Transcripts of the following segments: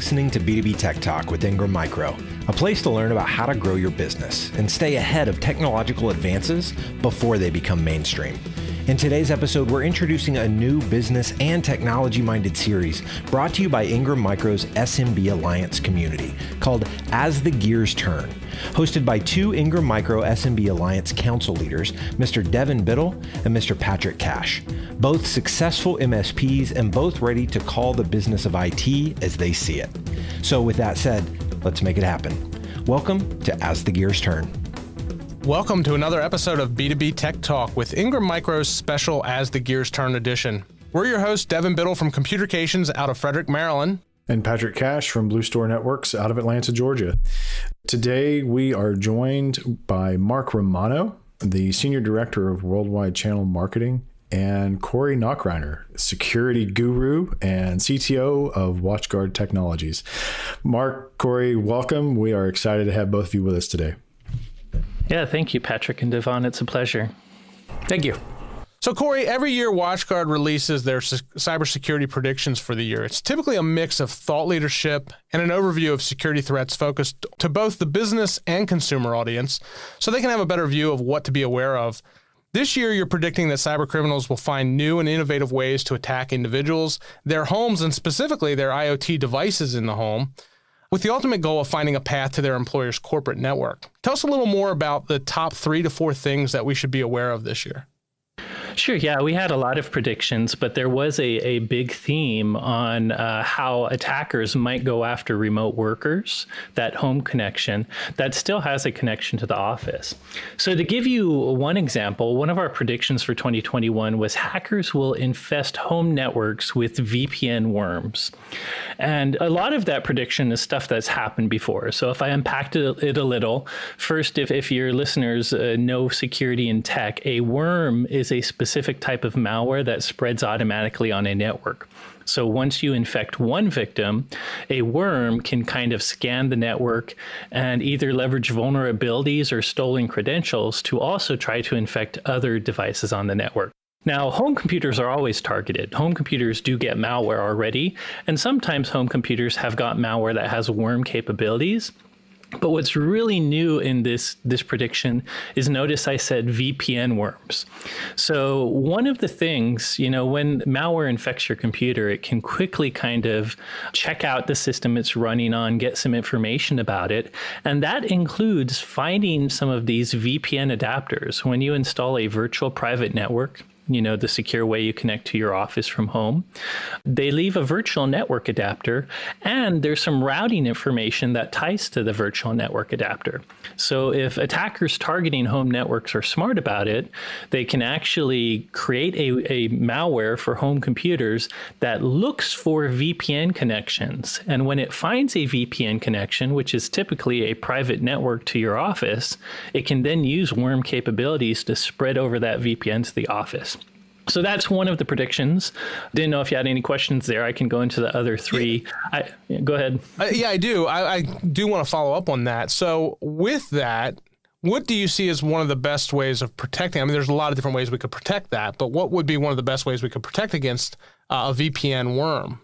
listening to B2B Tech Talk with Ingram Micro, a place to learn about how to grow your business and stay ahead of technological advances before they become mainstream. In today's episode, we're introducing a new business and technology minded series brought to you by Ingram Micro's SMB Alliance community called As the Gears Turn, hosted by two Ingram Micro SMB Alliance council leaders, Mr. Devin Biddle and Mr. Patrick Cash, both successful MSPs and both ready to call the business of IT as they see it. So, with that said, let's make it happen. Welcome to As the Gears Turn. Welcome to another episode of B2B Tech Talk with Ingram Micro's special As the Gears Turn edition. We're your hosts, Devin Biddle from Computercations out of Frederick, Maryland. And Patrick Cash from Blue Store Networks out of Atlanta, Georgia. Today we are joined by Mark Romano, the Senior Director of Worldwide Channel Marketing, and Corey Nachreiner, security guru and CTO of WatchGuard Technologies. Mark, Corey, welcome. We are excited to have both of you with us today. Yeah, thank you, Patrick and Devin. It's a pleasure. Thank you. So, Corey, every year WatchGuard releases their cybersecurity predictions for the year. It's typically a mix of thought leadership and an overview of security threats focused to both the business and consumer audience so they can have a better view of what to be aware of. This year, you're predicting that cyber criminals will find new and innovative ways to attack individuals, their homes, and specifically their IoT devices in the home with the ultimate goal of finding a path to their employer's corporate network. Tell us a little more about the top three to four things that we should be aware of this year. Sure. Yeah, we had a lot of predictions, but there was a, a big theme on uh, how attackers might go after remote workers, that home connection that still has a connection to the office. So, to give you one example, one of our predictions for 2021 was hackers will infest home networks with VPN worms. And a lot of that prediction is stuff that's happened before. So, if I unpacked it a little, first, if, if your listeners uh, know security in tech, a worm is a specific type of malware that spreads automatically on a network. So once you infect one victim, a worm can kind of scan the network and either leverage vulnerabilities or stolen credentials to also try to infect other devices on the network. Now, home computers are always targeted. Home computers do get malware already, and sometimes home computers have got malware that has worm capabilities. But what's really new in this this prediction is notice I said VPN worms. So one of the things, you know, when malware infects your computer, it can quickly kind of check out the system it's running on, get some information about it, and that includes finding some of these VPN adapters. When you install a virtual private network, you know, the secure way you connect to your office from home. They leave a virtual network adapter, and there's some routing information that ties to the virtual network adapter. So if attackers targeting home networks are smart about it, they can actually create a, a malware for home computers that looks for VPN connections. And when it finds a VPN connection, which is typically a private network to your office, it can then use worm capabilities to spread over that VPN to the office. So that's one of the predictions. Didn't know if you had any questions there. I can go into the other three. I, go ahead. Uh, yeah, I do. I, I do want to follow up on that. So with that, what do you see as one of the best ways of protecting? I mean, there's a lot of different ways we could protect that, but what would be one of the best ways we could protect against uh, a VPN worm?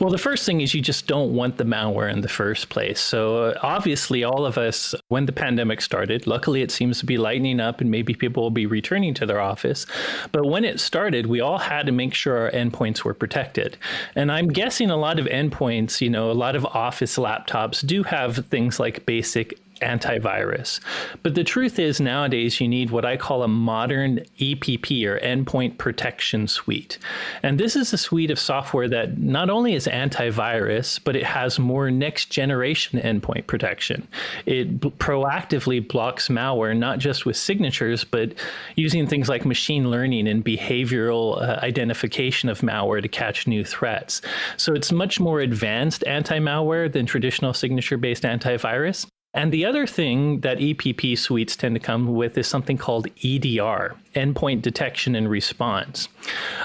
Well, the first thing is you just don't want the malware in the first place. So, uh, obviously, all of us, when the pandemic started, luckily it seems to be lightening up and maybe people will be returning to their office. But when it started, we all had to make sure our endpoints were protected. And I'm guessing a lot of endpoints, you know, a lot of office laptops do have things like basic antivirus. But the truth is, nowadays, you need what I call a modern EPP or endpoint protection suite. And this is a suite of software that not only is antivirus, but it has more next generation endpoint protection. It b- proactively blocks malware, not just with signatures, but using things like machine learning and behavioral uh, identification of malware to catch new threats. So it's much more advanced anti malware than traditional signature based antivirus. And the other thing that EPP suites tend to come with is something called EDR, endpoint detection and response.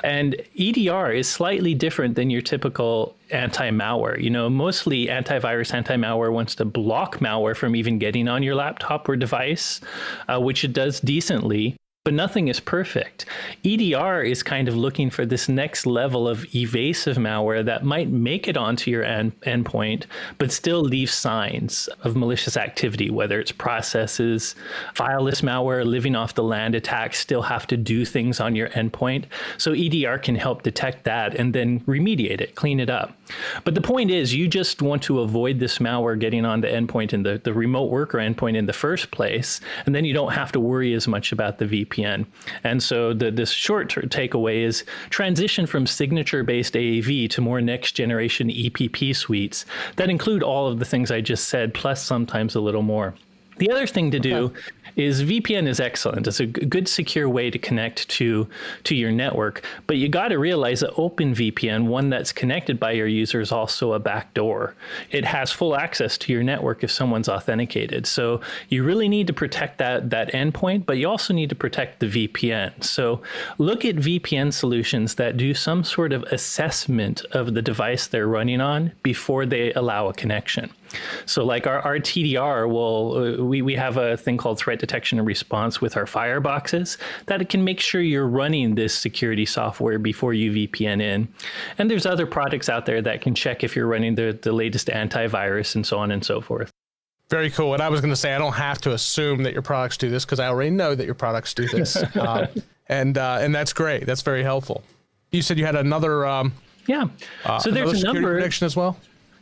And EDR is slightly different than your typical anti malware. You know, mostly antivirus, anti malware wants to block malware from even getting on your laptop or device, uh, which it does decently. But nothing is perfect. EDR is kind of looking for this next level of evasive malware that might make it onto your end, endpoint, but still leave signs of malicious activity, whether it's processes, fileless malware, living off the land attacks still have to do things on your endpoint. So EDR can help detect that and then remediate it, clean it up. But the point is, you just want to avoid this malware getting on the endpoint in the, the remote worker endpoint in the first place, and then you don't have to worry as much about the VPN. And so the, this short takeaway is transition from signature based AAV to more next generation EPP suites that include all of the things I just said, plus sometimes a little more. The other thing to do is VPN is excellent. It's a good secure way to connect to to your network, but you got to realize that OpenVPN, one that's connected by your user, is also a backdoor. It has full access to your network if someone's authenticated. So you really need to protect that that endpoint, but you also need to protect the VPN. So look at VPN solutions that do some sort of assessment of the device they're running on before they allow a connection. So like our, our TDR will, uh, we, we have a thing called threat detection and response with our fireboxes that it can make sure you're running this security software before you VPN in. And there's other products out there that can check if you're running the, the latest antivirus and so on and so forth. Very cool. And I was going to say, I don't have to assume that your products do this because I already know that your products do this. uh, and, uh, and that's great. That's very helpful. You said you had another, um, yeah. Uh, so there's a number prediction as well.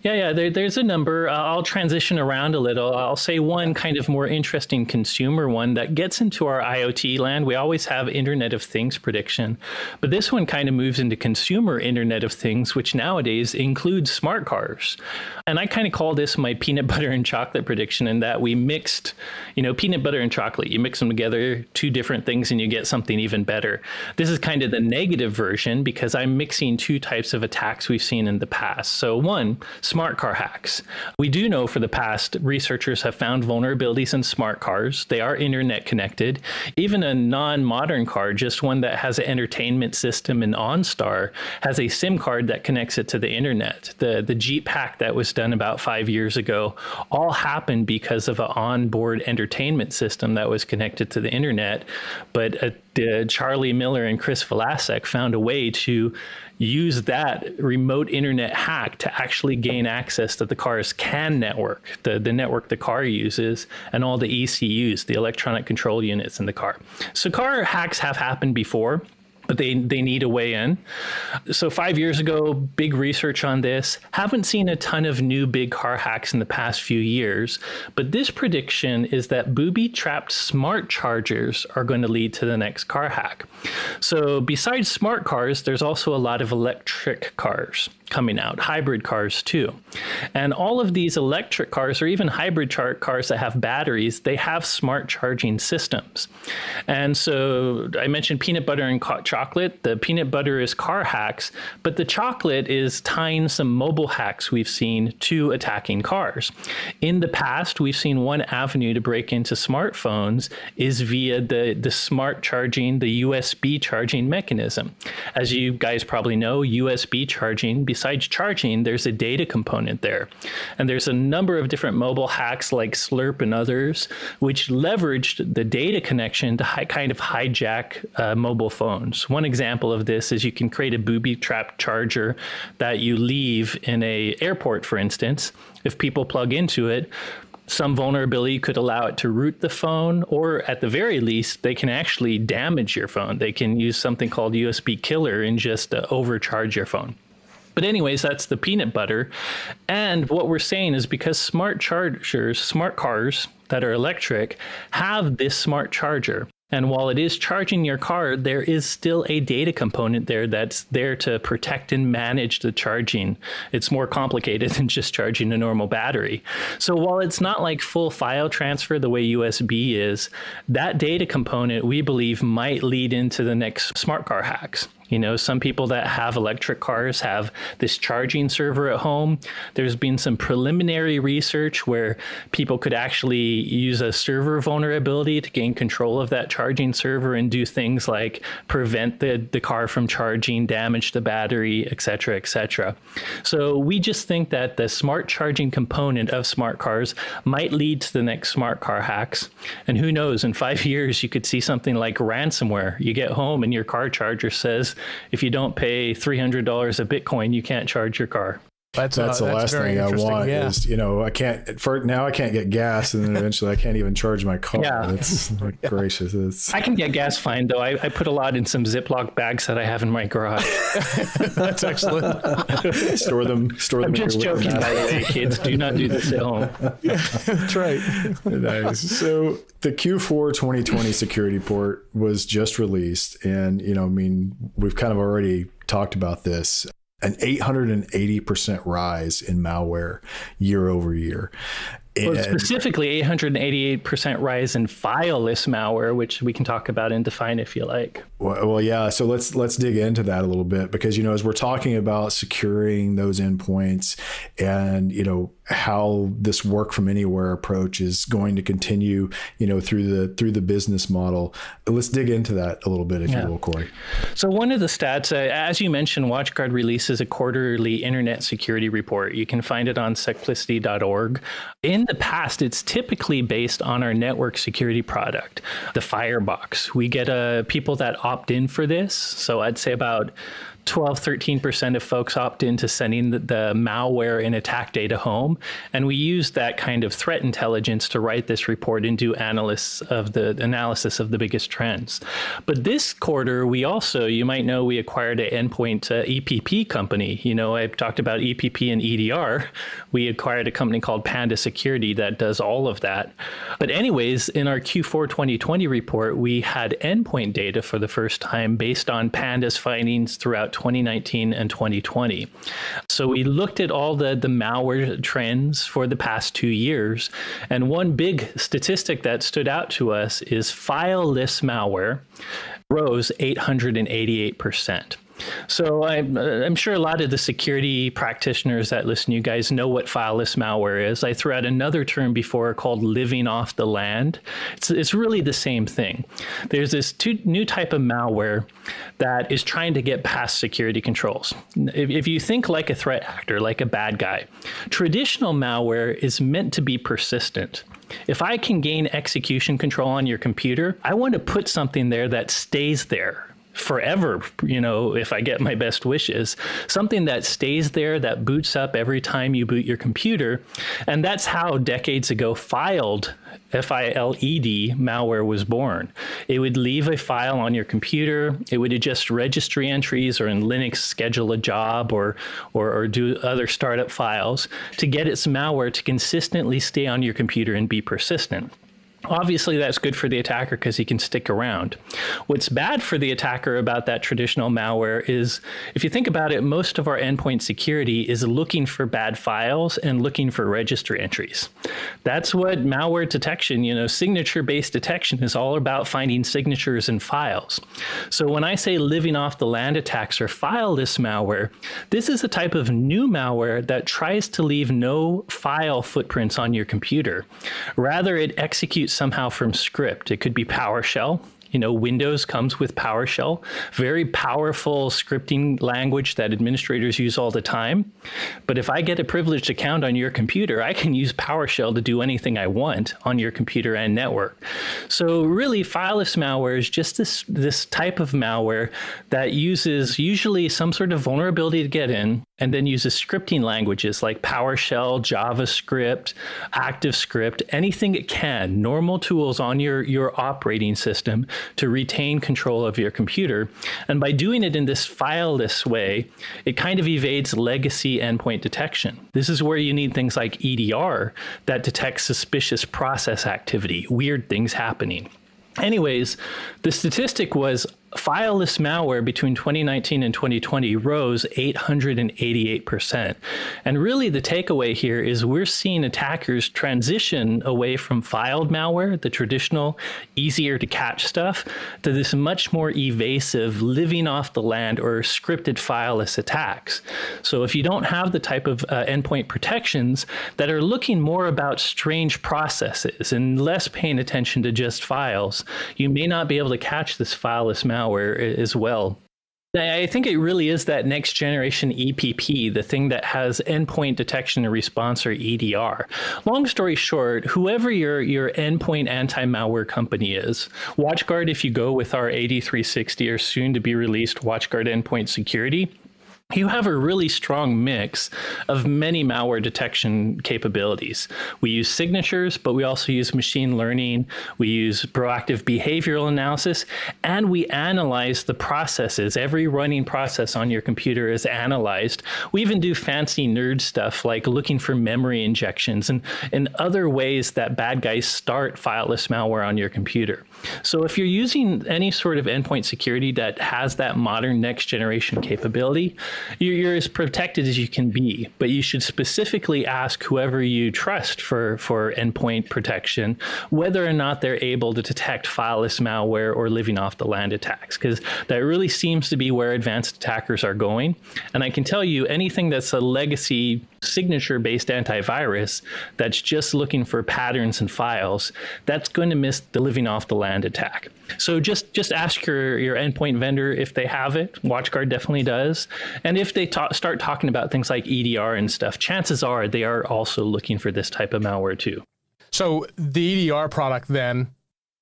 Yeah, yeah. There, there's a number. Uh, I'll transition around a little. I'll say one kind of more interesting consumer one that gets into our IoT land. We always have Internet of Things prediction, but this one kind of moves into consumer Internet of Things, which nowadays includes smart cars. And I kind of call this my peanut butter and chocolate prediction, in that we mixed, you know, peanut butter and chocolate. You mix them together, two different things, and you get something even better. This is kind of the negative version because I'm mixing two types of attacks we've seen in the past. So one smart car hacks. We do know for the past, researchers have found vulnerabilities in smart cars. They are internet connected. Even a non modern car, just one that has an entertainment system in OnStar, has a SIM card that connects it to the internet. The, the Jeep hack that was done about five years ago all happened because of an onboard entertainment system that was connected to the internet. But uh, Charlie Miller and Chris Valasek found a way to use that remote internet hack to actually gain access to the car's CAN network, the, the network the car uses, and all the ECUs, the electronic control units in the car. So car hacks have happened before but they, they need a way in. So, five years ago, big research on this. Haven't seen a ton of new big car hacks in the past few years, but this prediction is that booby trapped smart chargers are going to lead to the next car hack. So, besides smart cars, there's also a lot of electric cars coming out, hybrid cars too. And all of these electric cars, or even hybrid char- cars that have batteries, they have smart charging systems. And so I mentioned peanut butter and co- chocolate. The peanut butter is car hacks, but the chocolate is tying some mobile hacks we've seen to attacking cars. In the past, we've seen one avenue to break into smartphones is via the, the smart charging, the USB charging mechanism. As you guys probably know, USB charging, besides charging, there's a data component there. And there's a number of different mobile hacks like Slurp and others, which leveraged the data connection to hi- kind of hijack uh, mobile phones. One example of this is you can create a booby trap charger that you leave in a airport, for instance. If people plug into it, some vulnerability could allow it to root the phone, or at the very least, they can actually damage your phone. They can use something called USB killer and just uh, overcharge your phone. But, anyways, that's the peanut butter. And what we're saying is because smart chargers, smart cars that are electric, have this smart charger. And while it is charging your car, there is still a data component there that's there to protect and manage the charging. It's more complicated than just charging a normal battery. So while it's not like full file transfer the way USB is, that data component we believe might lead into the next smart car hacks. You know, some people that have electric cars have this charging server at home. There's been some preliminary research where people could actually use a server vulnerability to gain control of that charging server and do things like prevent the, the car from charging, damage the battery, et cetera, et cetera. So we just think that the smart charging component of smart cars might lead to the next smart car hacks. And who knows, in five years, you could see something like ransomware. You get home and your car charger says, if you don't pay $300 of Bitcoin, you can't charge your car. That's, that's uh, the that's last thing I want yeah. is, you know, I can't, for now I can't get gas and then eventually I can't even charge my car. Yeah. It's like, gracious. It's... I can get gas fine though. I, I, put a lot in some Ziploc bags that I have in my garage. that's excellent. store them, store them. I'm just joking by the way, kids. Do not do this at home. Yeah, that's right. nice. So the Q4 2020 security port was just released. And, you know, I mean, we've kind of already talked about this an 880% rise in malware year over year. Well, specifically, 888% rise in fileless malware, which we can talk about and define if you like. Well, well, yeah. So let's let's dig into that a little bit because you know as we're talking about securing those endpoints and you know how this work from anywhere approach is going to continue, you know, through the through the business model. Let's dig into that a little bit, if yeah. you will, Corey. So one of the stats, uh, as you mentioned, WatchGuard releases a quarterly internet security report. You can find it on secplicity.org. In the past, it's typically based on our network security product, the Firebox. We get uh, people that opt in for this. So I'd say about 12, 13% of folks opt into sending the, the, malware and attack data home. And we use that kind of threat intelligence to write this report and do analysis of the analysis of the biggest trends. But this quarter, we also, you might know, we acquired an endpoint uh, EPP company. You know, I've talked about EPP and EDR. We acquired a company called Panda Security that does all of that. But anyways, in our Q4 2020 report, we had endpoint data for the first time based on Panda's findings throughout 2019 and 2020. So we looked at all the, the malware trends for the past two years. And one big statistic that stood out to us is fileless malware rose 888%. So I'm, I'm sure a lot of the security practitioners that listen, you guys know what fileless malware is. I threw out another term before called living off the land. It's, it's really the same thing. There's this two, new type of malware that is trying to get past security controls. If, if you think like a threat actor, like a bad guy, traditional malware is meant to be persistent. If I can gain execution control on your computer, I want to put something there that stays there forever, you know, if I get my best wishes. Something that stays there, that boots up every time you boot your computer. And that's how decades ago filed F I L E D malware was born. It would leave a file on your computer. It would adjust registry entries or in Linux schedule a job or, or, or do other startup files to get its malware to consistently stay on your computer and be persistent. Obviously, that's good for the attacker because he can stick around. What's bad for the attacker about that traditional malware is if you think about it, most of our endpoint security is looking for bad files and looking for registry entries. That's what malware detection, you know, signature based detection is all about finding signatures and files. So when I say living off the land attacks or fileless malware, this is a type of new malware that tries to leave no file footprints on your computer. Rather, it executes somehow from script. It could be PowerShell. You know, Windows comes with PowerShell, very powerful scripting language that administrators use all the time. But if I get a privileged account on your computer, I can use PowerShell to do anything I want on your computer and network. So really, fileless malware is just this this type of malware that uses usually some sort of vulnerability to get in, and then uses scripting languages like PowerShell, JavaScript, ActiveScript, anything it can, normal tools on your, your operating system to retain control of your computer. And by doing it in this fileless way, it kind of evades legacy endpoint detection. This is where you need things like EDR that detects suspicious process activity, weird things happening. Anyways, the statistic was fileless malware between 2019 and 2020 rose 888%. And really, the takeaway here is we're seeing attackers transition away from filed malware, the traditional, easier to catch stuff, to this much more evasive, living off the land or scripted fileless attacks. So, if you don't have the type of uh, endpoint protections that are looking more about strange processes and less paying attention to just files, you may not be able to catch this fileless malware as well. I think it really is that next generation EPP, the thing that has endpoint detection and response or EDR. Long story short, whoever your, your endpoint anti malware company is, WatchGuard, if you go with our AD360 or soon to be released WatchGuard Endpoint Security, you have a really strong mix of many malware detection capabilities. We use signatures, but we also use machine learning. We use proactive behavioral analysis, and we analyze the processes. Every running process on your computer is analyzed. We even do fancy nerd stuff like looking for memory injections and, and other ways that bad guys start fileless malware on your computer. So if you're using any sort of endpoint security that has that modern next generation capability, you're as protected as you can be. But you should specifically ask whoever you trust for, for endpoint protection whether or not they're able to detect fileless malware or living off the land attacks, because that really seems to be where advanced attackers are going. And I can tell you anything that's a legacy signature based antivirus that's just looking for patterns and files, that's going to miss the living off the land attack. So just just ask your your endpoint vendor if they have it. WatchGuard definitely does. And if they ta- start talking about things like EDR and stuff, chances are they are also looking for this type of malware too. So the EDR product then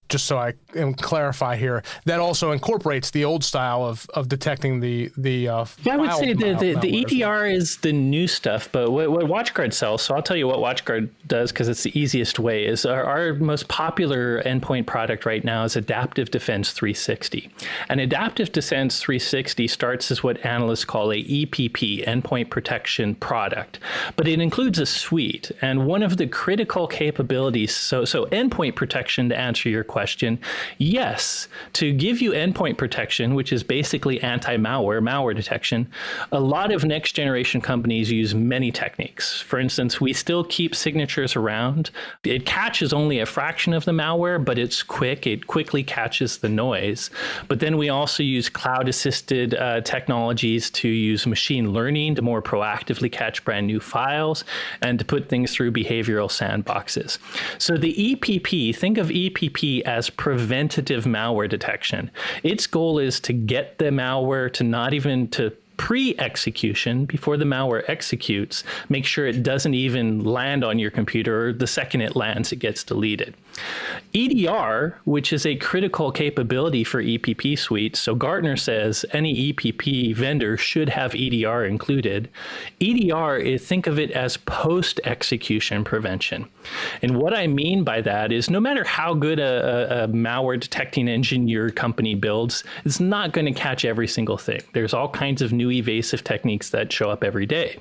just so I can clarify here, that also incorporates the old style of, of detecting the the. Uh, yeah, I would say the, the, the EDR is the new stuff, but what, what WatchGuard sells. So I'll tell you what WatchGuard does because it's the easiest way. Is our, our, most popular endpoint product right now is Adaptive Defense 360, and Adaptive Defense 360 starts as what analysts call a EPP endpoint protection product, but it includes a suite, and one of the critical capabilities. So so endpoint protection to answer your question question, yes, to give you endpoint protection, which is basically anti malware, malware detection, a lot of next generation companies use many techniques. For instance, we still keep signatures around. It catches only a fraction of the malware, but it's quick. It quickly catches the noise. But then we also use cloud assisted uh, technologies to use machine learning to more proactively catch brand new files and to put things through behavioral sandboxes. So the EPP, think of EPP as preventative malware detection. Its goal is to get the malware to not even to pre execution, before the malware executes, make sure it doesn't even land on your computer. Or the second it lands, it gets deleted. EDR, which is a critical capability for EPP suites, so Gartner says any EPP vendor should have EDR included. EDR, is, eh, think of it as post execution prevention. And what I mean by that is no matter how good a, a, a malware detecting engine your company builds, it's not going to catch every single thing. There's all kinds of new evasive techniques that show up every day.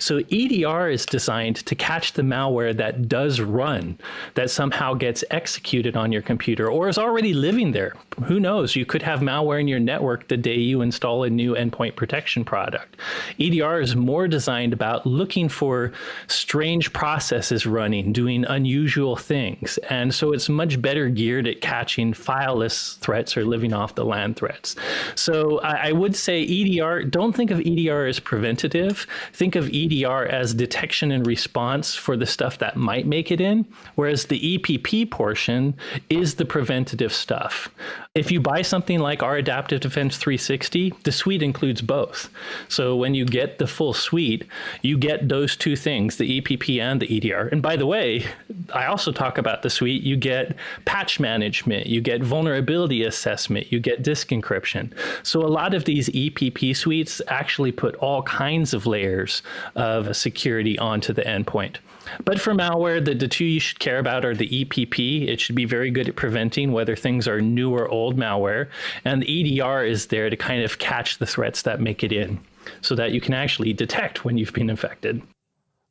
So EDR is designed to catch the malware that does run, that somehow gets executed on your computer or is already living there. Who knows? You could have malware in your network the day you install a new endpoint protection product. EDR is more designed about looking for strange processes running, doing unusual things. And so it's much better geared at catching fileless threats or living off the land threats. So I, I would say EDR, don't think of EDR as preventative. Think of EDR as detection and response for the stuff that might make it in, whereas the EPP portion is the preventative stuff. If you buy something like our Adaptive Defense 360, the suite includes both. So when you get the full suite, you get those two things, the EPP and the EDR. And by the way, I also talk about the suite. You get patch management, you get vulnerability assessment, you get disk encryption. So a lot of these EPP suites actually put all kinds of layers of security onto the endpoint. But for malware, the, the two you should care about are the EPP. It should be very good at preventing whether things are new or old malware. And the EDR is there to kind of catch the threats that make it in so that you can actually detect when you've been infected.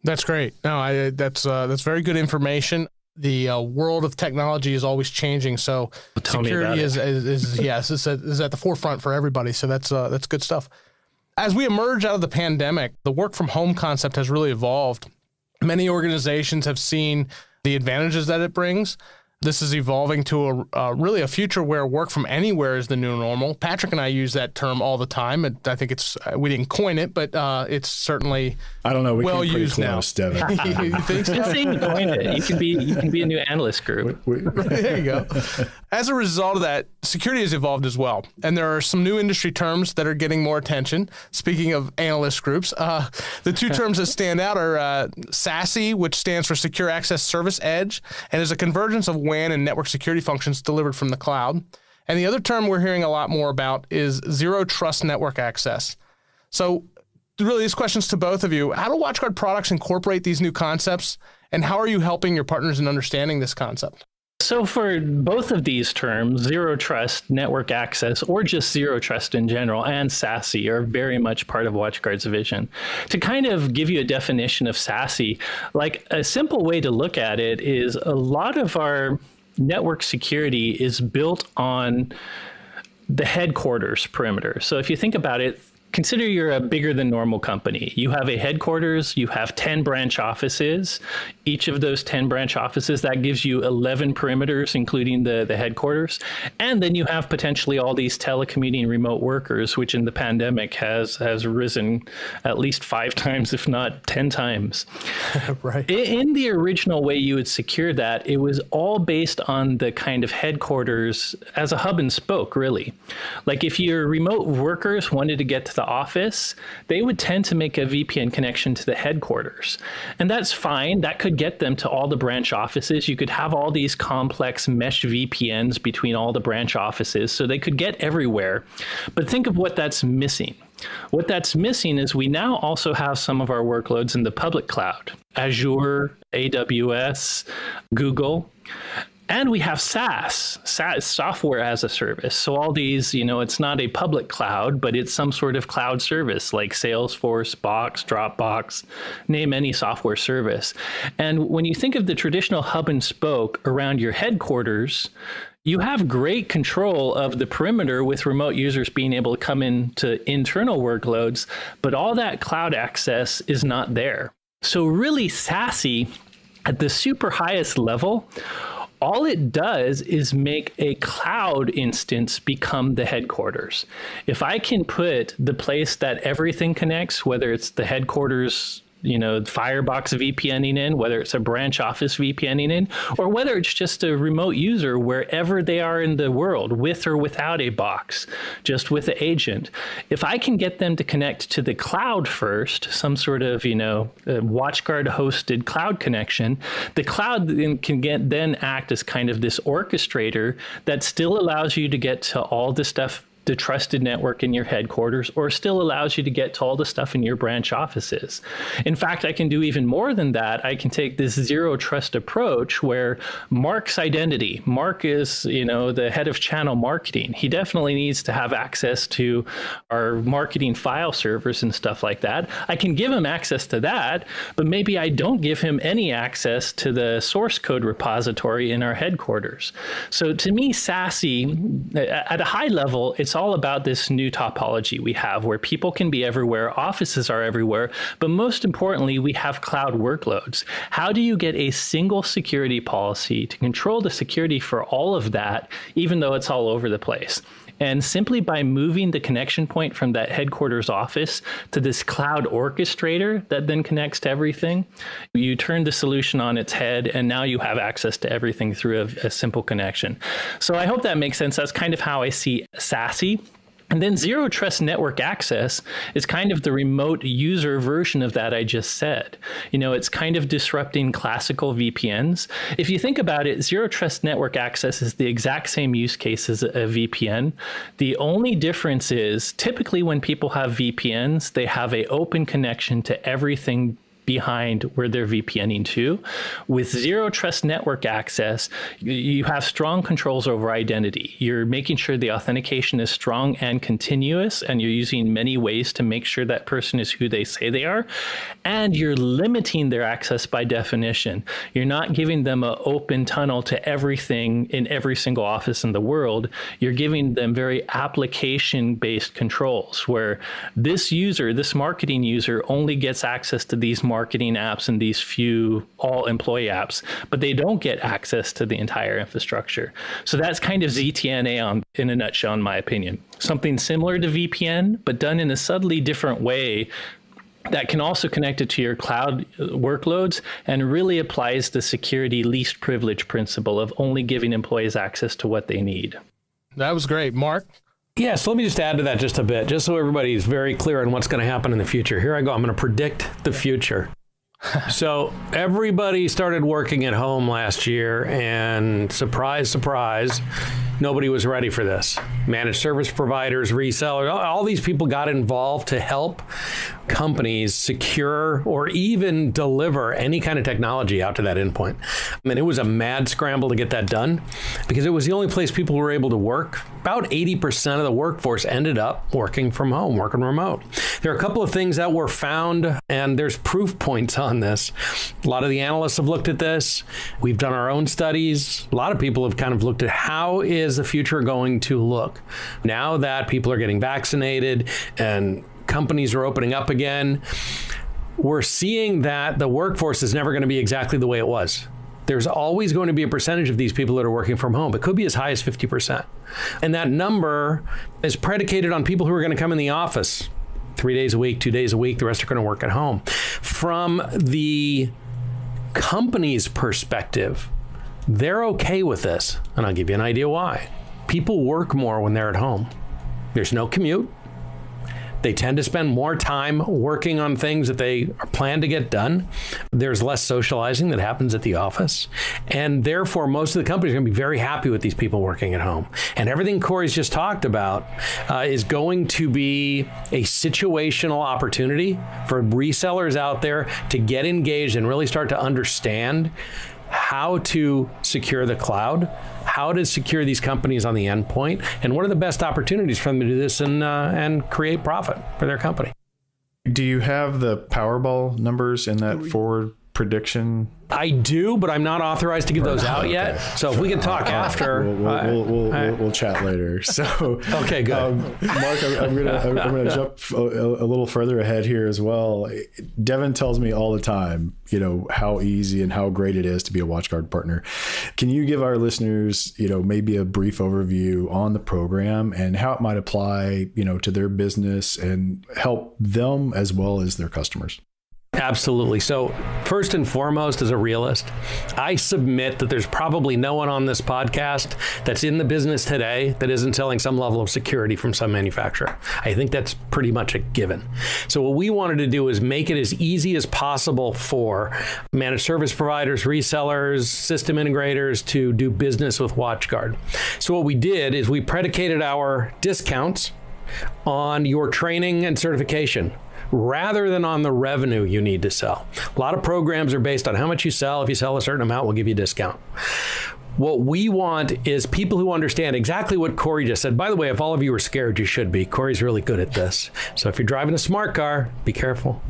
That's great. No, I, that's uh, that's very good information. the uh, world of technology is always changing. So Tell me about security it. is, is, is yes, is at, is at the forefront for everybody. So that's uh, that's good stuff. As we emerge out of the pandemic, the work from home concept has really evolved. Many organizations have seen the advantages that it brings. This is evolving to a uh, really a future where work from anywhere is the new normal. Patrick and I use that term all the time, and I think it's uh, we didn't coin it, but uh, it's certainly I don't know. We well came pretty used now. close, Devin. you think so? Just saying you coined it. You can be you can be a new analyst group. We- there you go. As a result of that, security has evolved as well. And there are some new industry terms that are getting more attention. Speaking of analyst groups, uh, the two terms that stand out are uh, SASE, which stands for Secure Access Service Edge, and is a convergence of WAN and network security functions delivered from the cloud. And the other term we're hearing a lot more about is Zero Trust Network Access. So, really, these questions to both of you How do WatchGuard products incorporate these new concepts? And how are you helping your partners in understanding this concept? So, for both of these terms, zero trust, network access, or just zero trust in general, and SASE are very much part of WatchGuard's vision. To kind of give you a definition of SASE, like a simple way to look at it is a lot of our network security is built on the headquarters perimeter. So, if you think about it, consider you're a bigger than normal company. You have a headquarters, you have 10 branch offices. Each of those 10 branch offices, that gives you 11 perimeters, including the, the headquarters. And then you have potentially all these telecommuting remote workers, which in the pandemic has, has risen at least five times, if not 10 times. Right. I- In the original way you would secure that, it was all based on the kind of headquarters as a hub and spoke, really. Like if your remote workers wanted to get to the office, they would tend to make a VPN connection to the headquarters. And that's fine. That could get them to all the branch offices. You could have all these complex mesh VPNs between all the branch offices so they could get everywhere. But think of what that's missing. What that's missing is we now also have some of our workloads in the public cloud Azure, AWS, Google. And we have SaaS, SaaS, software as a service. So all these, you know, it's not a public cloud, but it's some sort of cloud service like Salesforce, Box, Dropbox, name any software service. And when you think of the traditional hub and spoke around your headquarters, you have great control of the perimeter with remote users being able to come into internal workloads, but all that cloud access is not there. So, really, SASE at the super highest level, all it does is make a cloud instance become the headquarters. If I can put the place that everything connects, whether it's the headquarters you know, Firebox VPNing in, whether it's a branch office VPNing in, or whether it's just a remote user wherever they are in the world, with or without a box, just with the agent. If I can get them to connect to the cloud first, some sort of, you know, WatchGuard hosted cloud connection, the cloud can get then act as kind of this orchestrator that still allows you to get to all the stuff the trusted network in your headquarters or still allows you to get to all the stuff in your branch offices. In fact, I can do even more than that. I can take this zero trust approach where Mark's identity, Mark is, you know, the head of channel marketing. He definitely needs to have access to our marketing file servers and stuff like that. I can give him access to that, but maybe I don't give him any access to the source code repository in our headquarters. So to me, SASE, at a high level, it's all about this new topology we have where people can be everywhere, offices are everywhere, but most importantly, we have cloud workloads. How do you get a single security policy to control the security for all of that, even though it's all over the place? And simply by moving the connection point from that headquarters office to this cloud orchestrator that then connects to everything, you turn the solution on its head and now you have access to everything through a, a simple connection. So I hope that makes sense. That's kind of how I see SASE. And then zero trust network access is kind of the remote user version of that I just said. You know, it's kind of disrupting classical VPNs. If you think about it, zero trust network access is the exact same use case as a VPN. The only difference is typically when people have VPNs, they have a open connection to everything behind where they're VPNing to. With zero trust network access, you have strong controls over identity. You're making sure the authentication is strong and continuous, and you're using many ways to make sure that person is who they say they are. And you're limiting their access by definition. You're not giving them an open tunnel to everything in every single office in the world. You're giving them very application based controls where this user, this marketing user, only gets access to these marketing apps and these few all employee apps, but they don't get access to the entire infrastructure. So that's kind of ZTNA on, in a nutshell, in my opinion. Something similar to VPN, but done in a subtly different way that can also connect it to your cloud uh, workloads and really applies the security least privilege principle of only giving employees access to what they need. That was great. Mark? Yeah, so let me just add to that just a bit, just so everybody's very clear on what's going to happen in the future. Here I go. I'm going to predict the future. so everybody started working at home last year, and surprise, surprise, nobody was ready for this. Managed service providers, resellers, all these people got involved to help companies secure or even deliver any kind of technology out to that endpoint. I mean, it was a mad scramble to get that done because it was the only place people were able to work. About 80% of the workforce ended up working from home, working remote. There are a couple of things that were found, and there's proof points on this. A lot of the analysts have looked at this. We've done our own studies. A lot of people have kind of looked at how is the future going to look now that people are getting vaccinated and companies are opening up again. We're seeing that the workforce is never going to be exactly the way it was. There's always going to be a percentage of these people that are working from home. It could be as high as 50%. And that number is predicated on people who are going to come in the office three days a week, two days a week. The rest are going to work at home. From the company's perspective, they're okay with this. And I'll give you an idea why. People work more when they're at home. There's no commute. They tend to spend more time working on things that they plan to get done. There's less socializing that happens at the office. And therefore, most of the companies are going to be very happy with these people working at home. And everything Corey's just talked about uh, is going to be a situational opportunity for resellers out there to get engaged and really start to understand how to secure the cloud, how to secure these companies on the endpoint, and what are the best opportunities for them to do this and uh, and create profit for their company. Do you have the Powerball numbers in that forward prediction I do, but I'm not authorized to give those out okay. yet. So if we can talk after, we'll, we'll, we'll, we'll, we'll, chat later. So okay, good. Um, Mark, I'm, I'm, gonna I'm, I'm, gonna jump a, a, little further ahead here as well. Devin tells me all the time, you know, how easy and how great it is to be a WatchGuard partner. Can you give our listeners, you know, maybe a brief overview on the program and how it might apply, you know, to their business and help them as well as their customers? Absolutely. So, first and foremost, as a realist, I submit that there's probably no one on this podcast that's in the business today that isn't selling some level of security from some manufacturer. I think that's pretty much a given. So, what we wanted to do is make it as easy as possible for managed service providers, resellers, system integrators to do business with WatchGuard. So, what we did is we predicated our discounts on your training and certification rather than on the revenue you need to sell. A lot of programs are based on how much you sell. If you sell a certain amount, we'll give you a discount. What we want is people who understand exactly what Corey just said. By the way, if all of you are scared, you should be. Corey's really good at this. So if you're driving a smart car, be careful.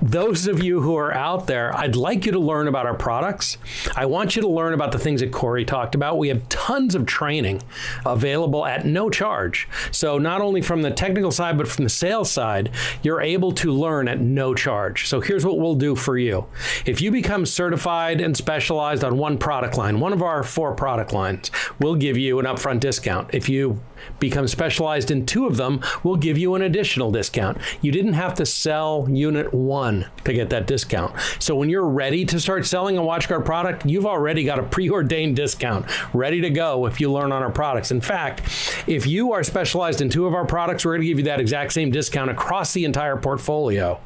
Those of you who are out there, I'd like you to learn about our products. I want you to learn about the things that Corey talked about. We have tons of training available at no charge. So not only from the technical side, but from the sales side, you're able to learn at no charge. So here's what we'll do for you. If you become certified and specialized on one product line, one of our four product lines, we'll give you an upfront discount. If you become specialized in two of them, we'll give you an additional discount. You didn't have to sell unit one to get that discount. So when you're ready to start selling a WatchGuard product, you've already got a preordained discount ready to go if you learn on our products. In fact, if you are specialized in two of our products, we're going to give you that exact same discount across the entire portfolio.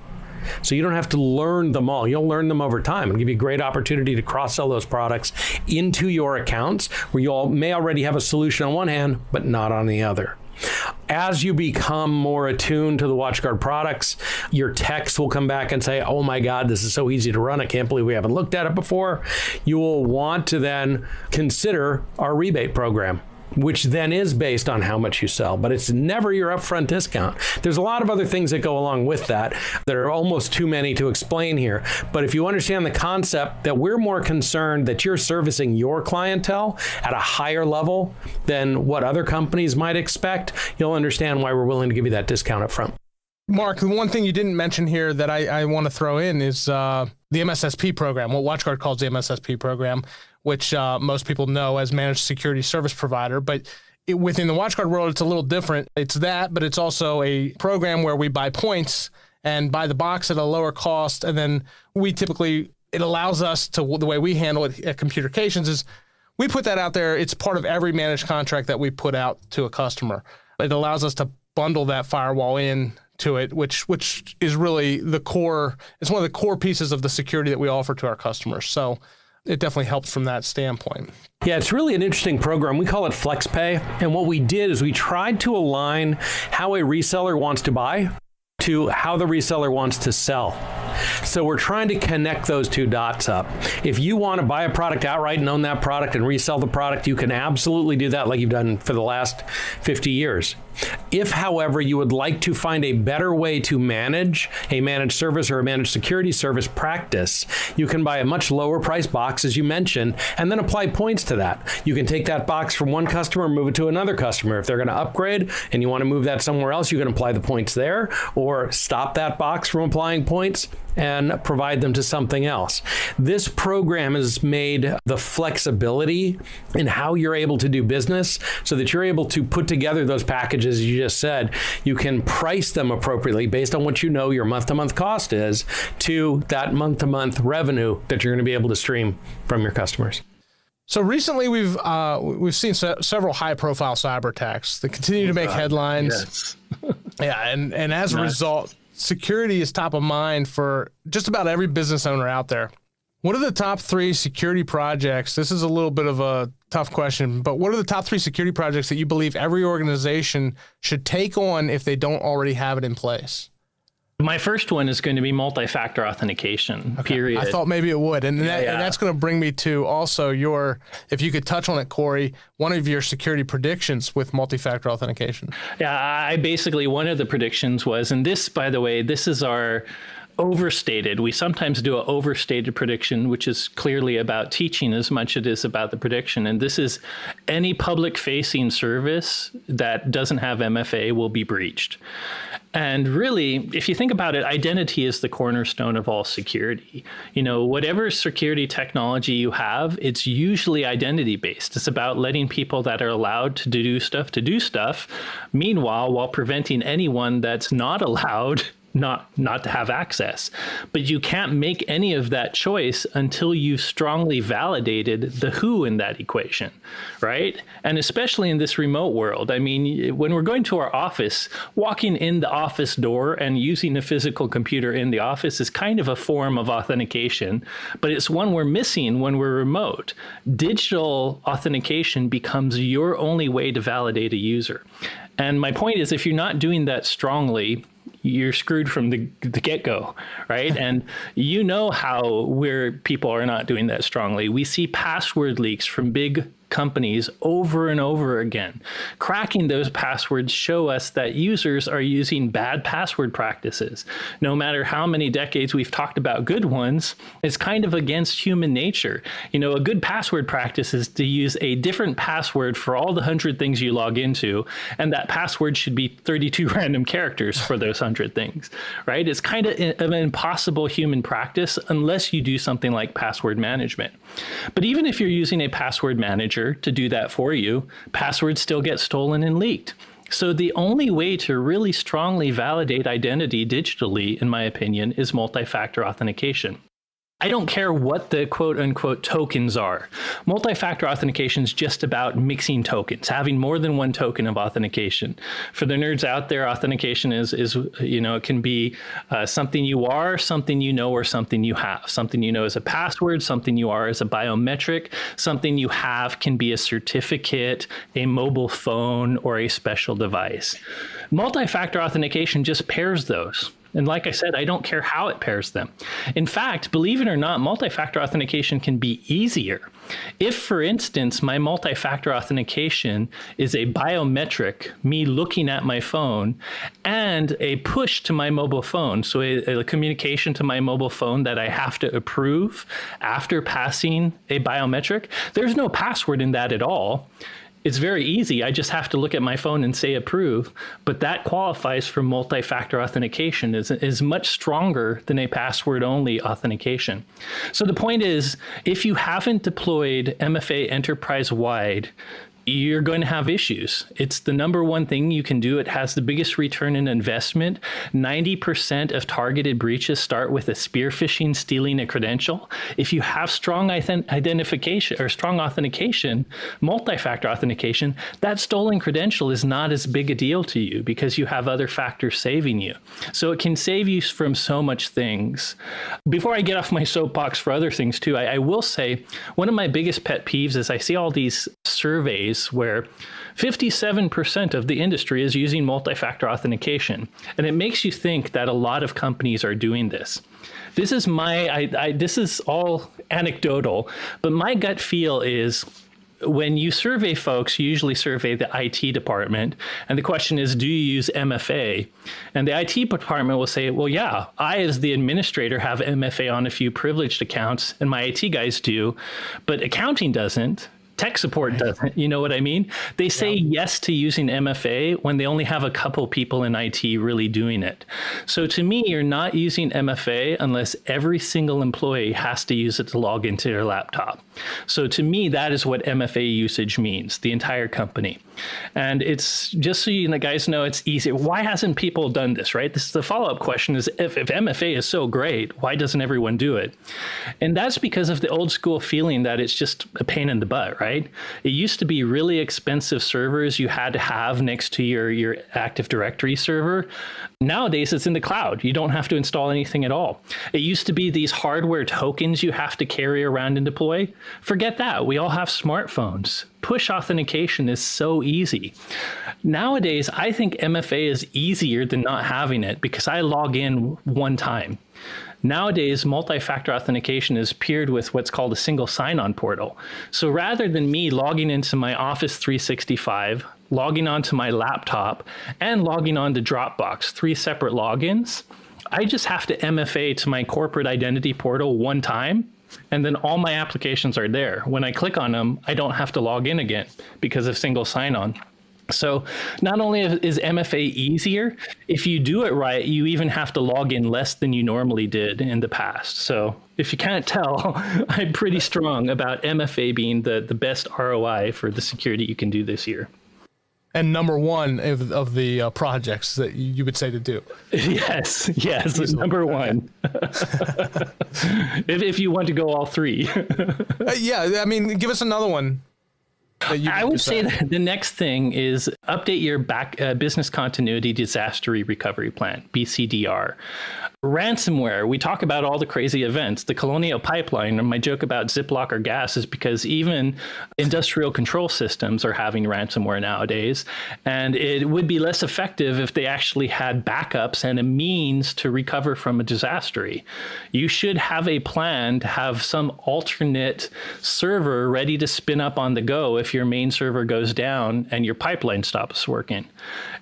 So you don't have to learn them all. You'll learn them over time and give you a great opportunity to cross sell those products into your accounts where you all may already have a solution on one hand, but not on the other. as you become more attuned to the WatchGuard products, your techs will come back and say, Oh my God, this is so easy to run. I can't believe we haven't looked at it before. You will want to then consider our rebate program which then is based on how much you sell, but it's never your upfront discount. There's a lot of other things that go along with that that are almost too many to explain here. But if you understand the concept that we're more concerned that you're servicing your clientele at a higher level than what other companies might expect, you'll understand why we're willing to give you that discount up front. Mark, the one thing you didn't mention here that I, I want to throw in is uh, the MSSP program, what WatchGuard calls the MSSP program, which uh, most people know as managed security service provider. But it, within the WatchGuard world, it's a little different. It's that, but it's also a program where we buy points and buy the box at a lower cost. And then we typically, it allows us to, the way we handle it at Computercations is we put that out there. It's part of every managed contract that we put out to a customer. It allows us to bundle that firewall in to it, which which is really the core. It's one of the core pieces of the security that we offer to our customers. So it definitely helps from that standpoint. Yeah, it's really an interesting program. We call it FlexPay, and what we did is we tried to align how a reseller wants to buy to how the reseller wants to sell. So we're trying to connect those two dots up. If you want to buy a product outright and own that product and resell the product, you can absolutely do that like you've done for the last 50 years. If, however, you would like to find a better way to manage a managed service or a managed security service practice, you can buy a much lower price box, as you mentioned, and then apply points to that. You can take that box from one customer move it to another customer. If they're going to upgrade and you want to move that somewhere else, you can apply the points there or stop that box from applying points and provide them to something else. This program has made the flexibility in how you're able to do business so that you're able to put together those packages you just said. You can price them appropriately based on what you know your month to month cost is to that month to month revenue that you're going to be able to stream from your customers. So recently, we've uh, we've seen se- several high-profile cyber attacks that continue to make headlines. Yes. yeah, and and as a result, security is top of mind for just about every business owner out there. What are the top three security projects? This is a little bit of a tough question, but what are the top three security projects that you believe every organization should take on if they don't already have it in place? My first one is going to be multi-factor authentication. Okay. Period. I thought maybe it would, and, that, yeah. and that's going to bring me to also your, if you could touch on it, Corey, one of your security predictions with multi-factor authentication. Yeah, I basically one of the predictions was, and this, by the way, this is our overstated. We sometimes do an overstated prediction, which is clearly about teaching as much as it is about the prediction. And this is any public facing service that doesn't have MFA will be breached. And really, if you think about it, identity is the cornerstone of all security. You know, whatever security technology you have, it's usually identity based. It's about letting people that are allowed to do stuff to do stuff. Meanwhile, while preventing anyone that's not allowed not not to have access. But you can't make any of that choice until you've strongly validated the who in that equation right? And especially in this remote world. I mean when we're going to our office walking in the office door and using a physical computer in the office is kind of a form of authentication but it's one we're missing when we're remote. Digital authentication becomes your only way to validate a user. And my point is if you're not doing that strongly you're screwed from the, the get go, right? and you know how where people are not doing that strongly. We see password leaks from big companies over and over again. Cracking those passwords show us that users are using bad password practices. No matter how many decades we've talked about good ones, it's kind of against human nature. You know, a good password practice is to use a different password for all the 100 things you log into, and that password should be 32 random characters for those 100 things, right? It's kind of an impossible human practice unless you do something like password management. But even if you're using a password manager, to do that for you, passwords still get stolen and leaked. So the only way to really strongly validate identity digitally, in my opinion, is multi-factor authentication. I don't care what the quote unquote tokens are. Multi factor authentication is just about mixing tokens, having more than one token of authentication. For the nerds out there, authentication is, is you know, it can be uh, something you are, something you know, or something you have. Something you know is a password, something you are is a biometric, something you have can be a certificate, a mobile phone, or a special device. Multi factor authentication just pairs those. And like I said, I don't care how it pairs them. In fact, believe it or not, multi factor authentication can be easier. If, for instance, my multi factor authentication is a biometric, me looking at my phone, and a push to my mobile phone, so a, a communication to my mobile phone that I have to approve after passing a biometric, there's no password in that at all it's very easy. I just have to look at my phone and say approve. But that qualifies for multi factor authentication, is, is much stronger than a password only authentication. So the point is if you haven't deployed MFA enterprise wide, you're going to have issues. It's the number one thing you can do. It has the biggest return in investment. 90% of targeted breaches start with a spear phishing, stealing a credential. If you have strong identification or strong authentication, multi factor authentication, that stolen credential is not as big a deal to you because you have other factors saving you. So it can save you from so much things. Before I get off my soapbox for other things too, I, I will say one of my biggest pet peeves is I see all these surveys where 57% of the industry is using multi factor authentication. And it makes you think that a lot of companies are doing this. This is my, I, I, this is all anecdotal, but my gut feel is when you survey folks, you usually survey the IT department. And the question is, do you use MFA? And the IT department will say, well, yeah, I, as the administrator, have MFA on a few privileged accounts, and my IT guys do, but accounting doesn't tech support doesn't. You know what I mean? They say yeah. yes to using MFA when they only have a couple people in IT really doing it. So to me, you're not using MFA unless every single employee has to use it to log into their laptop. So to me, that is what MFA usage means, the entire company. And it's just so you guys know it's easy. Why hasn't people done this, right? This is the follow-up question is if, if MFA is so great, why doesn't everyone do it? And that's because of the old school feeling that it's just a pain in the butt, right? Right? It used to be really expensive servers you had to have next to your, your Active Directory server. Nowadays, it's in the cloud. You don't have to install anything at all. It used to be these hardware tokens you have to carry around and deploy. Forget that. We all have smartphones. Push authentication is so easy. Nowadays, I think MFA is easier than not having it because I log in one time. Nowadays, multi factor authentication is paired with what's called a single sign on portal. So rather than me logging into my Office 365, logging onto my laptop, and logging on to Dropbox, three separate logins, I just have to MFA to my corporate identity portal one time and then all my applications are there. When I click on them, I don't have to log in again because of single sign on. So not only is MFA easier, if you do it right, you even have to log in less than you normally did in the past. So if you can't tell, I'm pretty strong about MFA being the, the best ROI for the security you can do this year. And number one of, of the uh, projects that you would say to do. Yes, yes, number one. if, if you want to go all three. uh, yeah, I mean, give us another one I would say that the next thing is update your back uh, business continuity disaster recovery plan, BCDR ransomware, we talk about all the crazy events. The Colonial Pipeline, and my joke about Ziploc or gas is because even industrial control systems are having ransomware nowadays. And it would be less effective if they actually had backups and a means to recover from a disaster. You should have a plan to have some alternate server ready to spin up on the go if your main server goes down and your pipeline stops working.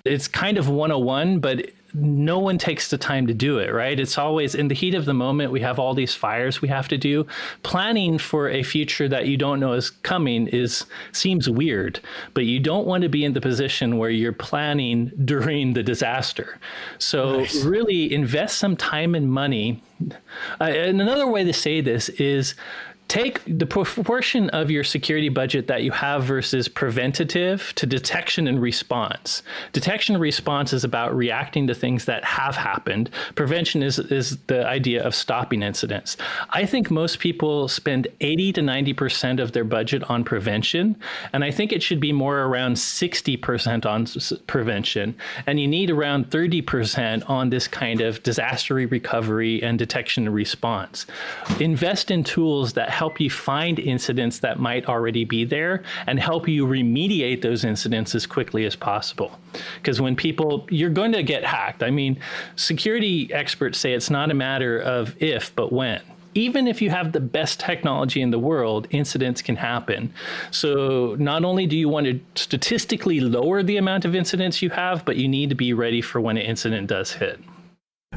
It's kind of 101, but no one takes the time to do it, right? It's always in the heat of the moment. We have all these fires we have to do. Planning for a future that you don't know is coming is seems weird, but you don't want to be in the position where you're planning during the disaster. So nice. really invest some time and money. Uh, and another way to say this is take the proportion of your security budget that you have versus preventative to detection and response. Detection and response is about reacting to things that have happened. Prevention is, is the idea of stopping incidents. I think most people spend 80 to 90% of their budget on prevention, and I think it should be more around 60% on prevention. And you need around 30% on this kind of disaster recovery and detection and response. Invest in tools that help you find incidents that might already be there and help you remediate those incidents as quickly as possible. Because when people, you're going to get hacked. I mean, security experts say it's not a matter of if, but when even if you have the best technology in the world, incidents can happen. So not only do you want to statistically lower the amount of incidents you have, but you need to be ready for when an incident does hit.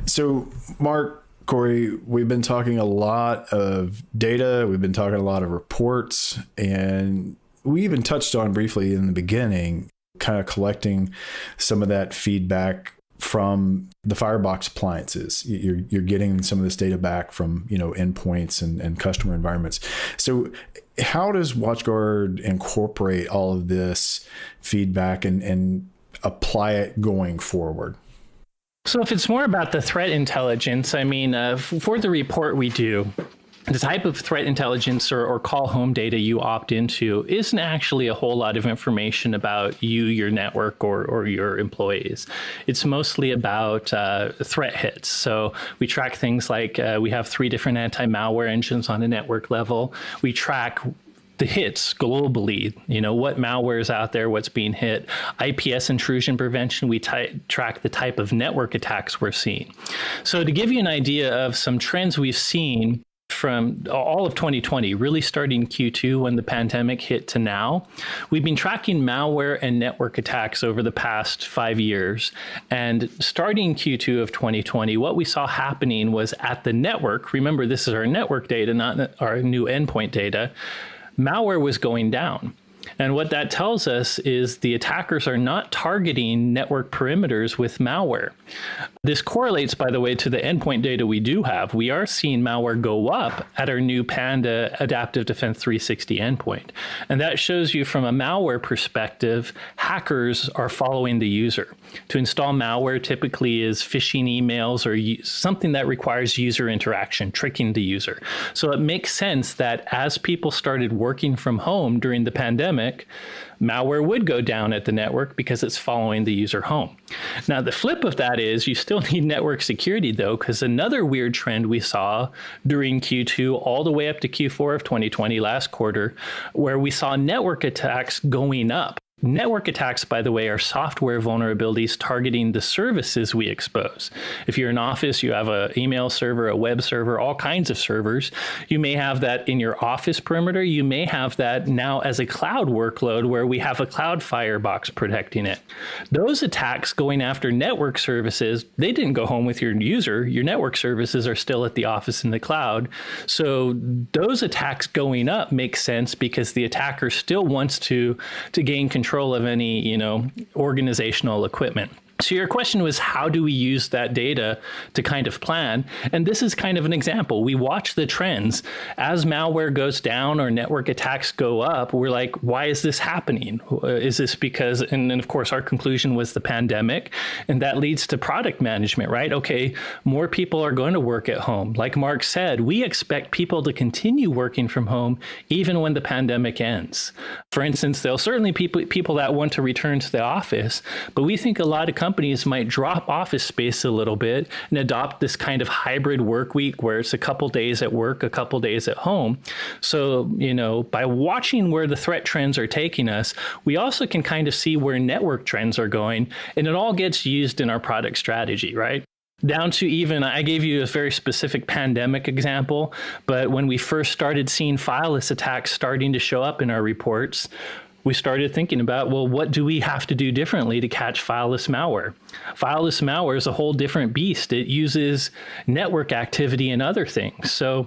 So, Mark, Corey, we've been talking a lot of data, we've been talking a lot of reports, and we even touched on briefly in the beginning, kind of collecting some of that feedback from the Firebox appliances. You're, you're getting some of this data back from you know endpoints and, and customer environments. So how does WatchGuard incorporate all of this feedback and, and apply it going forward? So, if it's more about the threat intelligence, I mean, uh, for the report we do, the type of threat intelligence or, or, call home data you opt into isn't actually a whole lot of information about you, your network, or, or your employees. It's mostly about uh, threat hits. So we track things like uh, we have three different anti malware engines on a network level. We track the hits globally. You know, what malware is out there, what's being hit. IPS intrusion prevention, we track the type of network attacks we're seeing. So, to give you an idea of some trends we've seen from all of 2020, really starting Q2 when the pandemic hit to now, we've been tracking malware and network attacks over the past five years. And starting Q2 of 2020, what we saw happening was at the network, remember, this is our network data, not our new endpoint data malware was going down. And what that tells us is the attackers are not targeting network perimeters with malware. This correlates, by the way, to the endpoint data we do have. We are seeing malware go up at our new Panda Adaptive Defense 360 endpoint. And that shows you from a malware perspective, hackers are following the user. To install malware typically is phishing emails or something that requires user interaction, tricking the user. So it makes sense that as people started working from home during the pandemic, malware would go down at the network because it's following the user home. Now, the flip of that is you still need network security, though, because another weird trend we saw during Q2 all the way up to Q4 of 2020, last quarter, where we saw network attacks going up. Network attacks, by the way, are software vulnerabilities targeting the services we expose. If you're in office, you have an email server, a web server, all kinds of servers. You may have that in your office perimeter. You may have that now as a cloud workload where we have a cloud firebox protecting it. Those attacks going after network services, they didn't go home with your user. Your network services are still at the office in the cloud. So those attacks going up make sense because the attacker still wants to, to gain control control of any, you know, organizational equipment. So your question was how do we use that data to kind of plan? And this is kind of an example. We watch the trends as malware goes down or network attacks go up. We're like, why is this happening? Is this because and then of course our conclusion was the pandemic and that leads to product management, right? Okay, more people are going to work at home. Like Mark said, we expect people to continue working from home even when the pandemic ends. For instance, there'll certainly people people that want to return to the office, but we think a lot of companies might drop office space a little bit and adopt this kind of hybrid work week where it's a couple days at work, a couple days at home. So, you know, by watching where the threat trends are taking us, we also can kind of see where network trends are going, and it all gets used in our product strategy, right? down to even i gave you a very specific pandemic example but when we first started seeing fileless attacks starting to show up in our reports we started thinking about well, what do we have to do differently to catch fileless malware? Fileless malware is a whole different beast. It uses network activity and other things. So,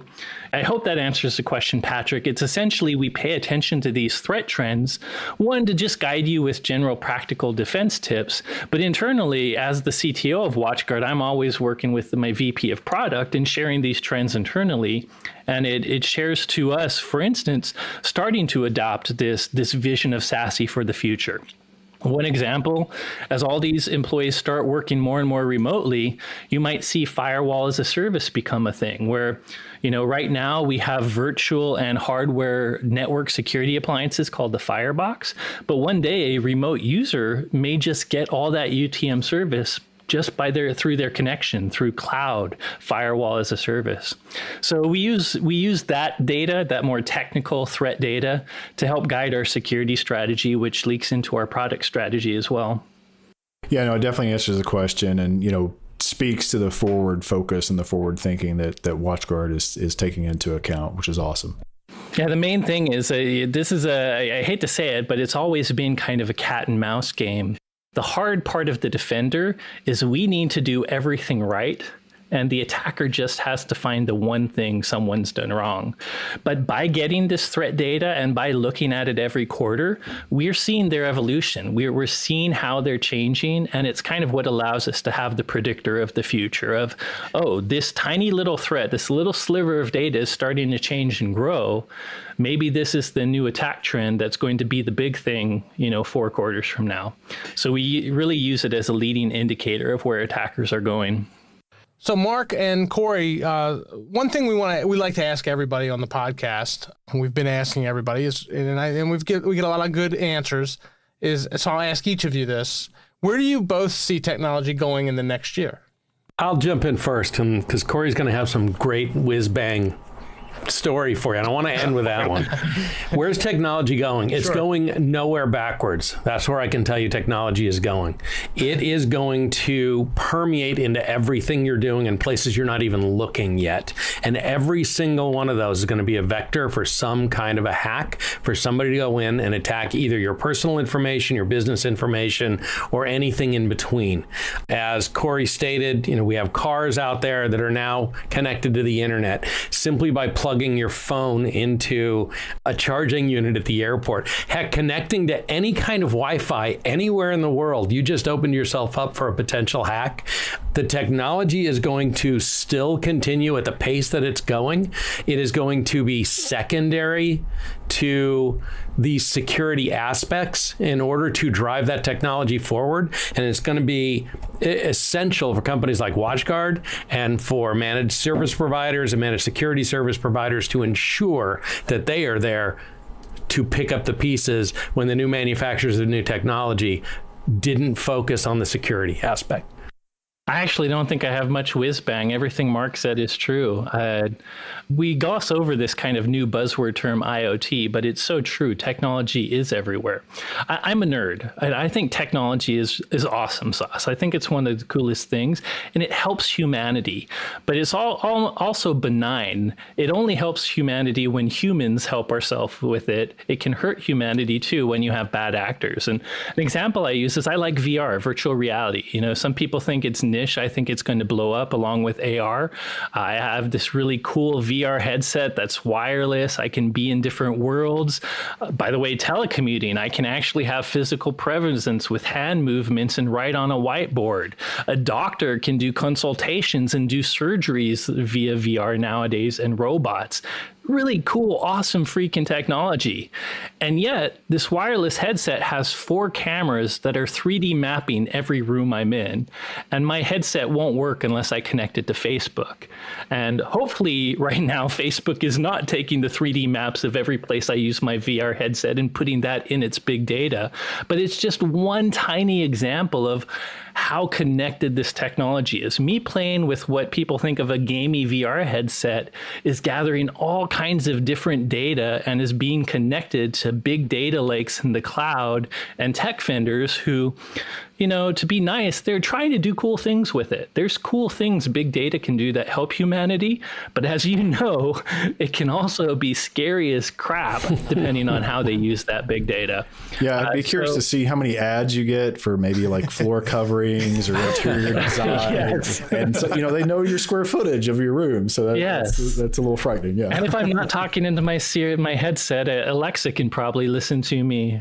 I hope that answers the question, Patrick. It's essentially we pay attention to these threat trends, one, to just guide you with general practical defense tips, but internally, as the CTO of WatchGuard, I'm always working with my VP of product and sharing these trends internally and it, it shares to us, for instance, starting to adopt this this vision of SASE for the future. One example, as all these employees start working more and more remotely, you might see firewall as a service become a thing where, you know, right now we have virtual and hardware network security appliances called the Firebox, but one day a remote user may just get all that UTM service just by their through their connection through cloud firewall as a service. So we use we use that data, that more technical threat data, to help guide our security strategy, which leaks into our product strategy as well. Yeah, no, it definitely answers the question, and you know speaks to the forward focus and the forward thinking that that WatchGuard is is taking into account, which is awesome. Yeah, the main thing is uh, this is a I hate to say it, but it's always been kind of a cat and mouse game. The hard part of the defender is we need to do everything right and the attacker just has to find the one thing someone's done wrong. But by getting this threat data and by looking at it every quarter, we're seeing their evolution. We're, we're seeing how they're changing, and it's kind of what allows us to have the predictor of the future of, oh, this tiny little threat, this little sliver of data is starting to change and grow. Maybe this is the new attack trend that's going to be the big thing, you know, four quarters from now. So we really use it as a leading indicator of where attackers are going. So, Mark and Corey, uh, one thing we want to we like to ask everybody on the podcast, and we've been asking everybody is, and, I, and we've get we get a lot of good answers. Is so I'll ask each of you this: Where do you both see technology going in the next year? I'll jump in first, because Corey's going to have some great whiz bang story for you. And I want to end with that one. Where's technology going? It's sure. going nowhere backwards. That's where I can tell you technology is going. It is going to permeate into everything you're doing in places you're not even looking yet. And every single one of those is going to be a vector for some kind of a hack for somebody to go in and attack either your personal information, your business information, or anything in between. As Corey stated, you know, we have cars out there that are now connected to the internet simply by plugging plugging your phone into a charging unit at the airport. Heck, connecting to any kind of Wi Fi anywhere in the world, you just opened yourself up for a potential hack. The technology is going to still continue at the pace that it's going. It is going to be secondary to these security aspects in order to drive that technology forward. And it's going to be essential for companies like WatchGuard and for managed service providers and managed security service providers to ensure that they are there to pick up the pieces when the new manufacturers of new technology didn't focus on the security aspect. I actually don't think I have much whiz bang. Everything Mark said is true. Uh, we gloss over this kind of new buzzword term IoT, but it's so true. Technology is everywhere. I, am a nerd. I, I, think technology is is awesome sauce. I think it's one of the coolest things, and it helps humanity. But it's all, all also benign. It only helps humanity when humans help ourselves with it. It can hurt humanity too when you have bad actors. And an example I use is I like VR, virtual reality. You know, some people think it's niche. I think it's going to blow up along with AR. I have this really cool VR VR headset that's wireless. I can be in different worlds. Uh, by the way, telecommuting, I can actually have physical presence with hand movements and write on a whiteboard. A doctor can do consultations and do surgeries via VR nowadays and robots really cool, awesome freaking technology. And yet, this wireless headset has four cameras that are 3D mapping every room I'm in. And my headset won't work unless I connect it to Facebook. And hopefully, right now, Facebook is not taking the 3D maps of every place I use my VR headset and putting that in its big data. But it's just one tiny example of how connected this technology is. Me playing with what people think of a gamey VR headset is gathering all kinds of different data and is being connected to big data lakes in the cloud and tech vendors who you know, to be nice, they're trying to do cool things with it. There's cool things big data can do that help humanity, but as you know, it can also be scary as crap depending on how they use that big data. Yeah, I'd be uh, curious so, to see how many ads you get for maybe like floor coverings or interior design. yes. And so, you know, they know your square footage of your room. So that, yes. that's, that's, a little frightening. Yeah. And if I'm not talking into my my headset, Alexa can probably listen to me.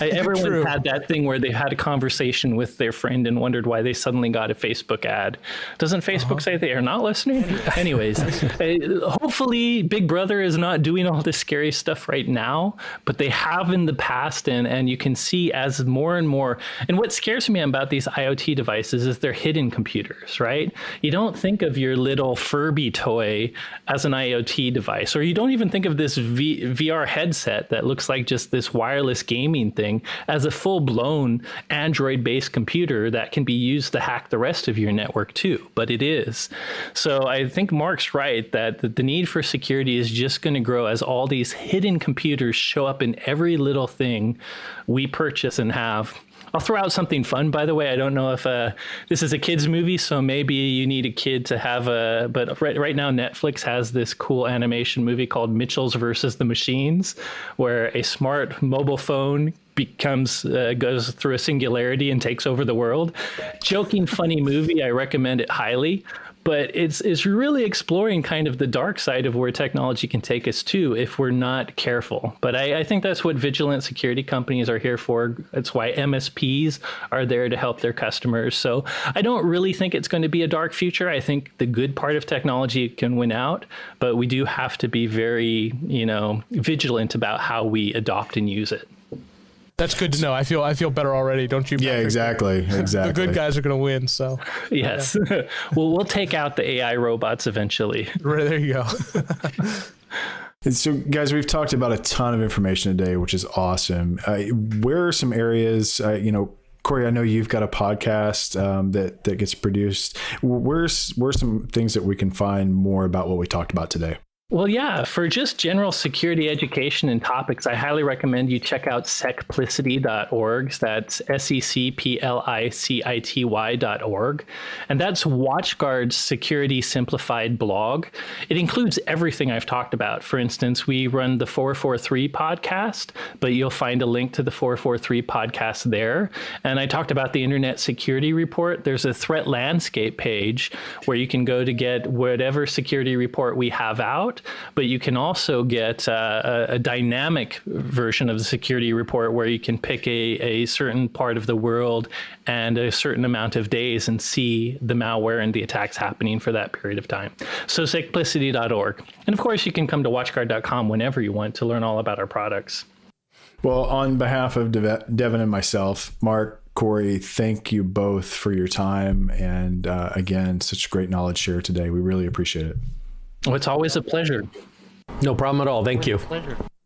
everyone True. had that thing where they had a conversation with their friend and wondered why they suddenly got a Facebook ad. Doesn't Facebook uh-huh. say they are not listening? Anyways, uh, hopefully Big Brother is not doing all this scary stuff right now, but they have in the past, and and you can see as more and more. And what scares me about these IoT devices is they're hidden computers, right? You don't think of your little Furby toy as an IoT device, or you don't even think of this v- VR headset that looks like just this wireless gaming thing as a full blown Android based computer that can be used to hack the rest of your network too. But it is. So I think Mark's right that the need for security is just going to grow as all these hidden computers show up in every little thing we purchase and have. I'll throw out something fun, by the way. I don't know if uh, this is a kids movie, so maybe you need a kid to have a. But right, right now, Netflix has this cool animation movie called Mitchells versus the Machines, where a smart mobile phone becomes uh, goes through a singularity and takes over the world. Joking, funny movie. I recommend it highly but it's it's really exploring kind of the dark side of where technology can take us to if we're not careful. But I, I, think that's what vigilant security companies are here for. That's why MSPs are there to help their customers. So I don't really think it's going to be a dark future. I think the good part of technology can win out, but we do have to be very, you know, vigilant about how we adopt and use it. That's good to know. I feel I feel better already. Don't you? Yeah, exactly. Exactly. the good guys are going to win. So yes, yeah. well, we'll take out the AI robots eventually. Right there you go. so, guys, we've talked about a ton of information today, which is awesome. Uh, where are some areas? Uh, you know, Corey, I know you've got a podcast um, that that gets produced. Where's where's some things that we can find more about what we talked about today? Well, yeah, for just general security education and topics, I highly recommend you check out secplicity.org. That's S E C P L I C I T Y.org. And that's WatchGuard's security simplified blog. It includes everything I've talked about. For instance, we run the 443 podcast, but you'll find a link to the 443 podcast there. And I talked about the Internet Security Report. There's a threat landscape page where you can go to get whatever security report we have out report, but you can also get uh, a, a, dynamic version of the security report where you can pick a, a certain part of the world and a certain amount of days and see the malware and the attacks happening for that period of time. So secplicity.org. And of course, you can come to watchguard.com whenever you want to learn all about our products. Well, on behalf of Devin and myself, Mark, Corey, thank you both for your time and uh, again, such great knowledge share today. We really appreciate it. It's always a pleasure. No problem at all. Thank you.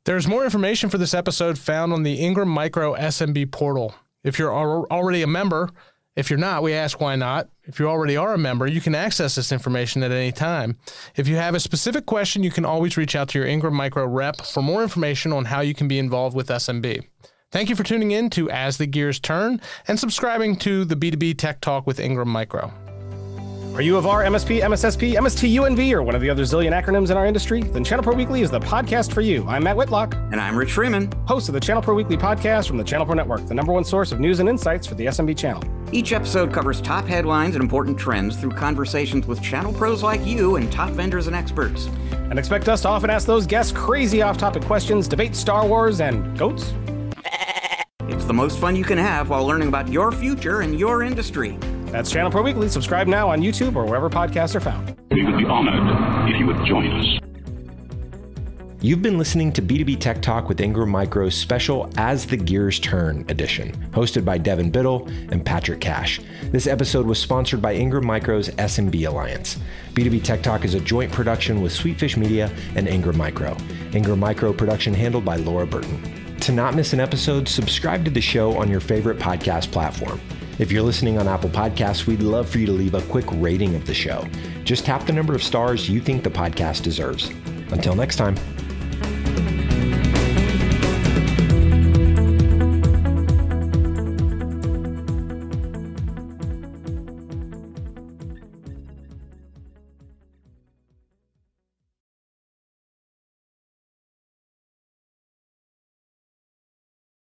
There's more information for this episode found on the Ingram Micro SMB portal. If you're already a member, if you're not, we ask why not. If you already are a member, you can access this information at any time. If you have a specific question, you can always reach out to your Ingram Micro rep for more information on how you can be involved with SMB. Thank you for tuning in to As the Gears Turn and subscribing to the B2B Tech Talk with Ingram Micro. Are you VAR, MSP, MSSP, MSTUNV, or one of the other zillion acronyms in our industry? Then Channel Pro Weekly is the podcast for you. I'm Matt Whitlock. And I'm Rich Freeman. Host of the Channel Pro Weekly podcast from the Channel Pro Network, the number one source of news and insights for the SMB channel. Each episode covers top headlines and important trends through conversations with channel pros like you and top vendors and experts. And expect us to often ask those guests crazy off topic questions, debate Star Wars, and goats. It's the most fun you can have while learning about your future and your industry. That's Channel Pro Weekly. Subscribe now on YouTube or wherever podcasts are found. We would be honored if you would join us. You've been listening to B2B Tech Talk with Ingram Micro's special As the Gears Turn edition, hosted by Devin Biddle and Patrick Cash. This episode was sponsored by Ingram Micro's SMB Alliance. B2B Tech Talk is a joint production with Sweetfish Media and Ingram Micro. Ingram Micro production handled by Laura Burton. To not miss an episode, subscribe to the show on your favorite podcast platform. If you're listening on Apple Podcasts, we'd love for you to leave a quick rating of the show. Just tap the number of stars you think the podcast deserves. Until next time.